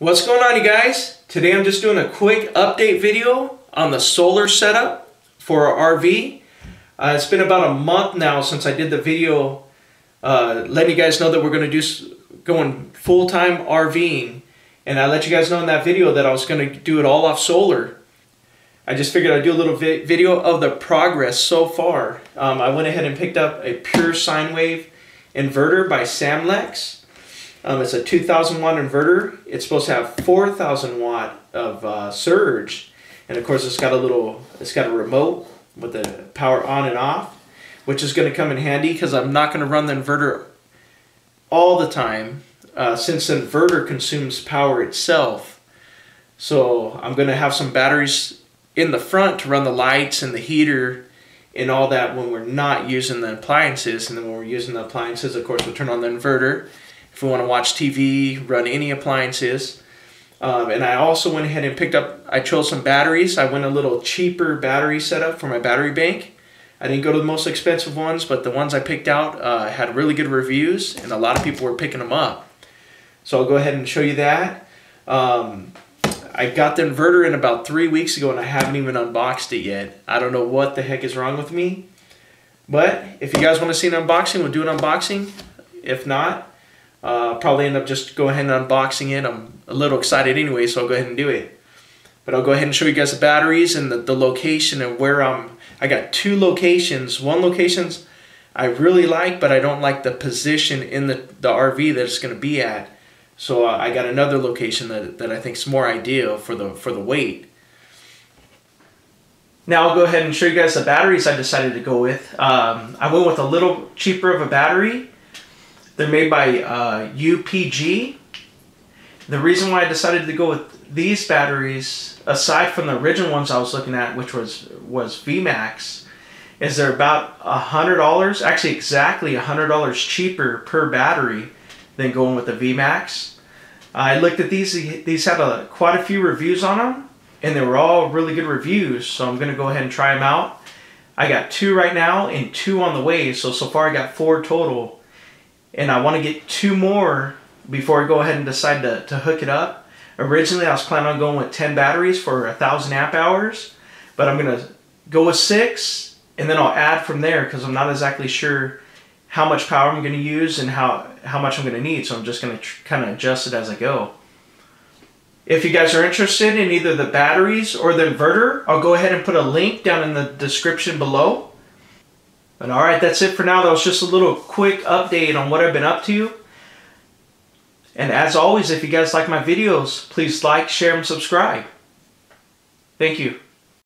What's going on you guys? Today I'm just doing a quick update video on the solar setup for our RV. Uh, it's been about a month now since I did the video uh, letting you guys know that we're going to do going full-time RVing and I let you guys know in that video that I was going to do it all off solar. I just figured I'd do a little vi video of the progress so far. Um, I went ahead and picked up a pure sine wave inverter by Samlex. Um, it's a 2000 watt inverter. It's supposed to have 4000 watt of uh, surge. And of course it's got a little, it's got a remote with the power on and off, which is going to come in handy because I'm not going to run the inverter all the time uh, since the inverter consumes power itself. So I'm going to have some batteries in the front to run the lights and the heater and all that when we're not using the appliances. And then when we're using the appliances, of course, we'll turn on the inverter if we want to watch TV, run any appliances. Um, and I also went ahead and picked up, I chose some batteries. I went a little cheaper battery setup for my battery bank. I didn't go to the most expensive ones, but the ones I picked out uh, had really good reviews and a lot of people were picking them up. So I'll go ahead and show you that. Um, I got the inverter in about three weeks ago and I haven't even unboxed it yet. I don't know what the heck is wrong with me. But if you guys want to see an unboxing, we'll do an unboxing. If not, uh, probably end up just go ahead and unboxing it. I'm a little excited anyway, so I'll go ahead and do it. But I'll go ahead and show you guys the batteries and the, the location and where I'm. I got two locations. One location's I really like, but I don't like the position in the, the RV that it's going to be at. So uh, I got another location that, that I think is more ideal for the for the weight. Now I'll go ahead and show you guys the batteries I decided to go with. Um, I went with a little cheaper of a battery they're made by uh, UPG. The reason why I decided to go with these batteries, aside from the original ones I was looking at, which was was VMAX, is they're about a hundred dollars, actually exactly a hundred dollars cheaper per battery than going with the VMAX. I looked at these; these had a, quite a few reviews on them, and they were all really good reviews. So I'm gonna go ahead and try them out. I got two right now and two on the way, so so far I got four total and I want to get two more before I go ahead and decide to, to hook it up. Originally, I was planning on going with 10 batteries for a thousand amp hours, but I'm going to go with six and then I'll add from there because I'm not exactly sure how much power I'm going to use and how, how much I'm going to need. So I'm just going to kind of adjust it as I go. If you guys are interested in either the batteries or the inverter, I'll go ahead and put a link down in the description below. But all right, that's it for now. That was just a little quick update on what I've been up to. And as always, if you guys like my videos, please like, share, and subscribe. Thank you.